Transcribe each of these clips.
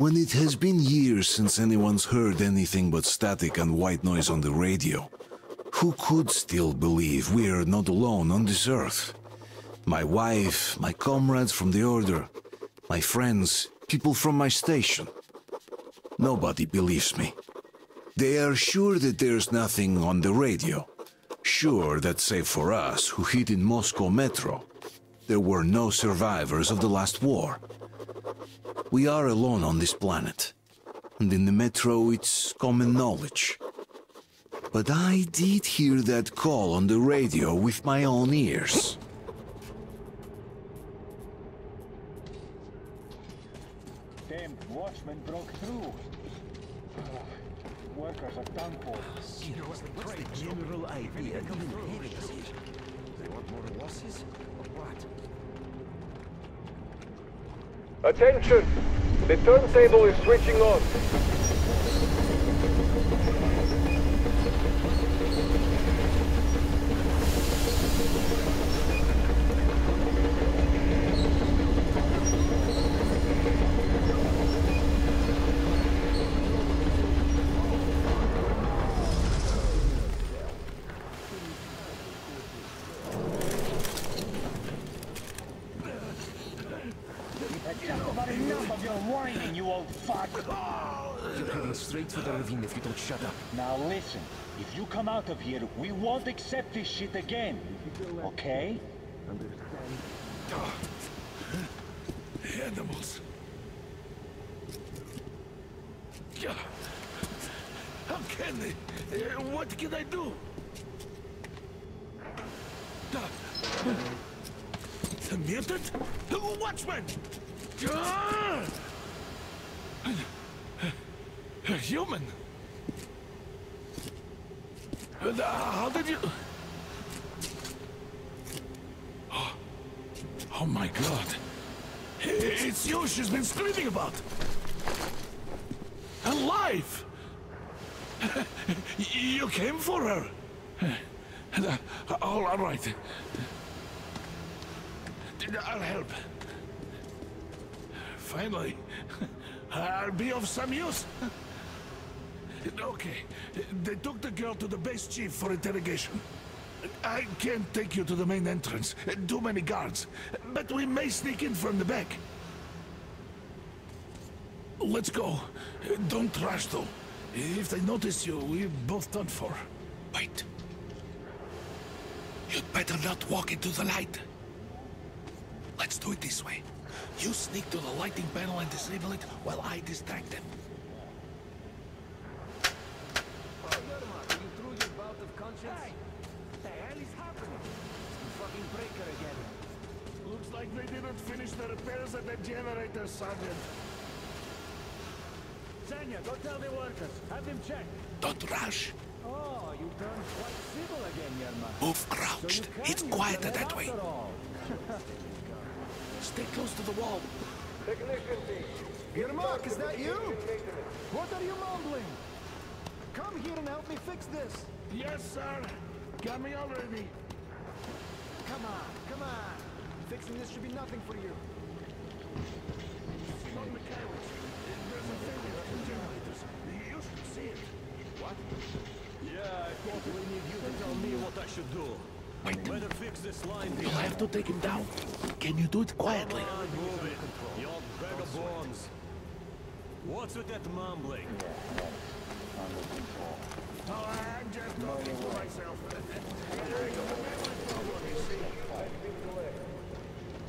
When it has been years since anyone's heard anything but static and white noise on the radio, who could still believe we are not alone on this earth? My wife, my comrades from the Order, my friends, people from my station. Nobody believes me. They are sure that there's nothing on the radio. Sure that save for us, who hid in Moscow Metro, there were no survivors of the last war. We are alone on this planet. And in the Metro, it's common knowledge. But I did hear that call on the radio with my own ears. Damn watchman broke through. Uh, workers are done for. You know what's the general idea? They want more losses or what? Attention! The turntable is switching on. Just about enough of your whining, you old fuck! You're heading straight for the ravine if you don't shut up. Now listen, if you come out of here, we won't accept this shit again. Okay? Animals. Yeah. How can they? Uh, What can I do? The mutant? The watchman! A human? Uh, How did you... Oh, oh my god. It's you she's been screaming about. Alive! You came for her. Uh, all right. I'll help. Finally, I'll be of some use. Okay, they took the girl to the base chief for interrogation. I can't take you to the main entrance. Too many guards. But we may sneak in from the back. Let's go. Don't rush, though. If they notice you, we're both done for. Wait. You'd better not walk into the light. Let's do it this way. You sneak to the lighting panel and disable it while I distract them. The generator, Sergeant. Zanya, go tell the workers. Have them check. Don't rush. Oh, you turned quite civil again, Yerma. Move crouched. It's quieter that way. Stay close to the wall. Technician team. Yermak, is that you? What are you mumbling? Come here and help me fix this. Yes, sir. Got me already. Come on, come on. Fixing this should be nothing for you. Wait. You'll have to take him down. Can you do it quietly? What's with that mumbling? Oh, I'm just talking myself.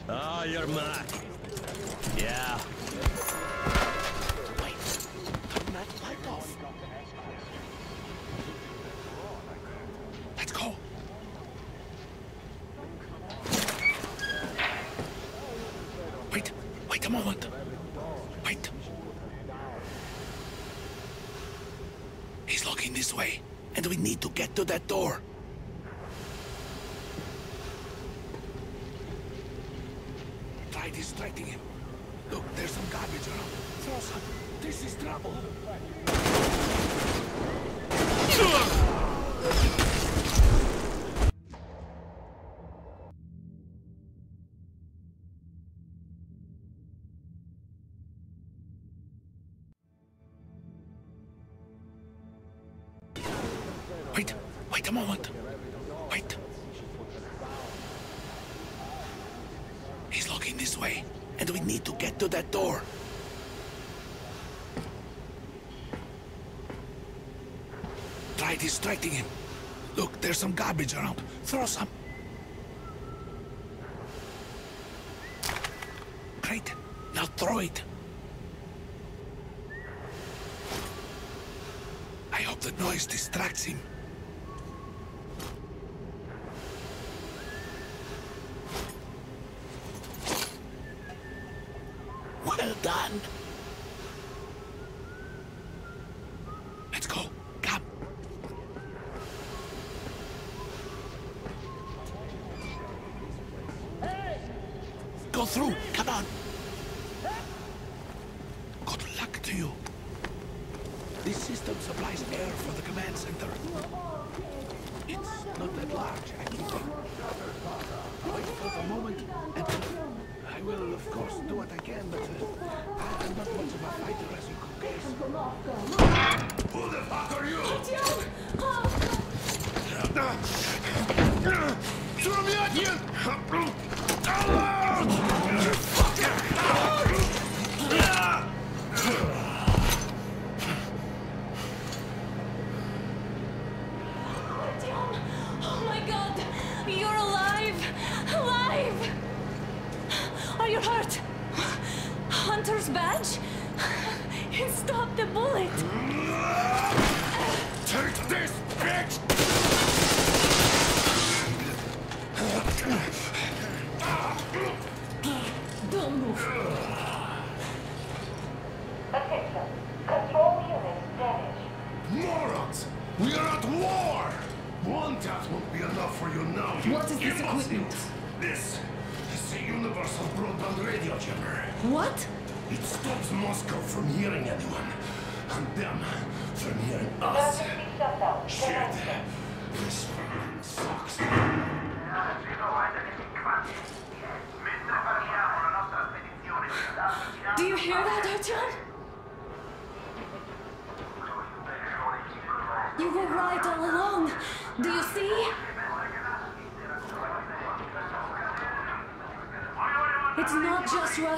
Ah, you're. Yeah. Wait. Turn that light off. Let's go. Wait. Wait a moment. Wait. He's looking this way, and we need to get to that door. Wait, wait a moment. Wait. He's looking this way, and we need to get to that door. Try distracting him. Look, there's some garbage around. Throw some. Great. Now throw it. I hope the noise distracts him. Well done. Let's go. Come. Go through. Come on. Good luck to you. This system supplies air for the command center. It's not that large, actually. Wait for the moment, and I will, of course, do what I can, but uh, I'm not much of a fighter, as you could guess. Who the fuck are you? Oh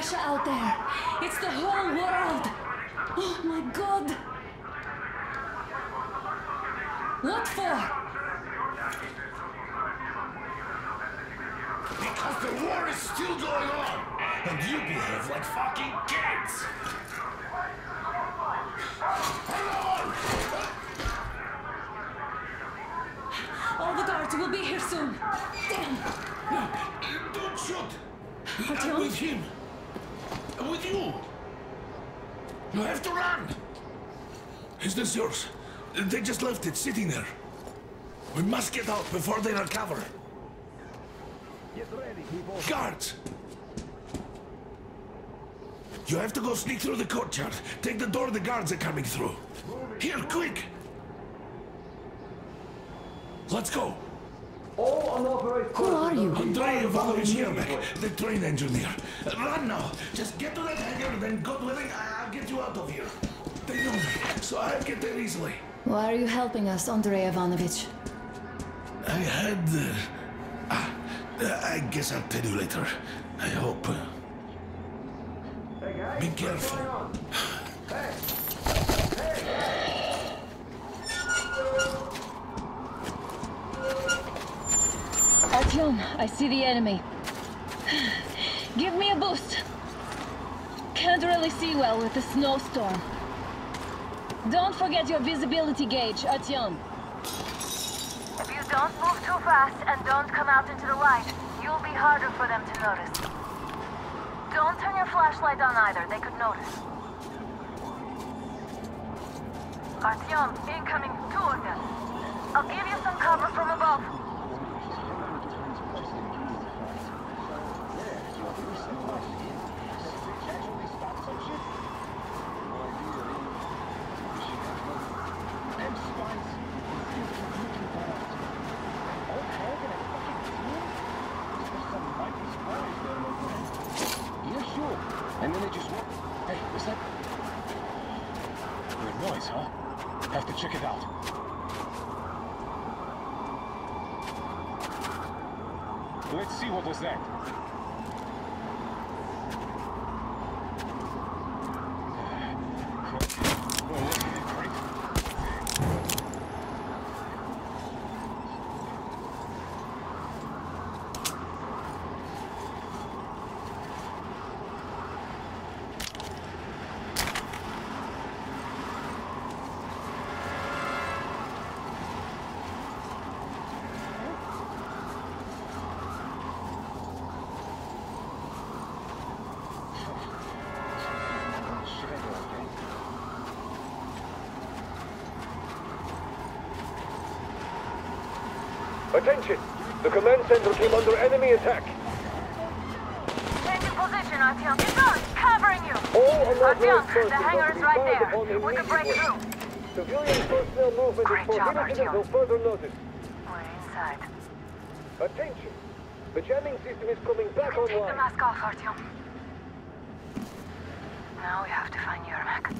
Russia out there. It's the whole world. Oh my god. What for? Because the war is still going on, and you behave like fucking kids. All the guards will be here soon. Damn. Don't shoot! I'm Artyom? with him. With you. You have to run. Is this yours? They just left it sitting there. We must get out before they recover. Get ready, people. Guards! You have to go sneak through the courtyard. Take the door the guards are coming through. Here, quick! Let's go. All unauthorized Who are you? Andrei Ivanovich Yermak, the train engineer. Run now. Just get to that hangar, then God willing, I- I'll get you out of here. They know me, so I'll get there easily. Why are you helping us, Andrei Ivanovich? I had... Uh, ah, uh, I guess I'll tell you later. I hope. Uh, Hey guys, be what's careful. Artyom, I see the enemy. Give me a boost. Can't really see well with the snowstorm. Don't forget your visibility gauge, Artyom. If you don't move too fast and don't come out into the light, you'll be harder for them to notice. Don't turn your flashlight on either. They could notice. Artyom, incoming. Two of them. I'll give you some cover from above. And then they just walk. Hey, is that... Weird noise, huh? Have to check it out. Let's see what was that. Attention! The command center came under enemy attack. Change your position, Artyom. Keep going. Covering you. Artyom, the hangar is right there. We can break through. Civilian personnel movement Great is job, prohibited until further notice. We're inside. Attention! The jamming system is coming back online. Take the mask off, Artyom. Now we have to find Yermak.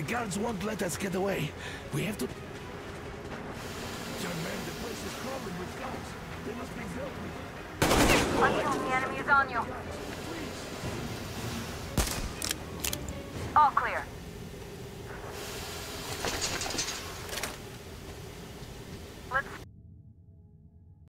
The guards won't let us get away. We have to...